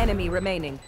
enemy remaining.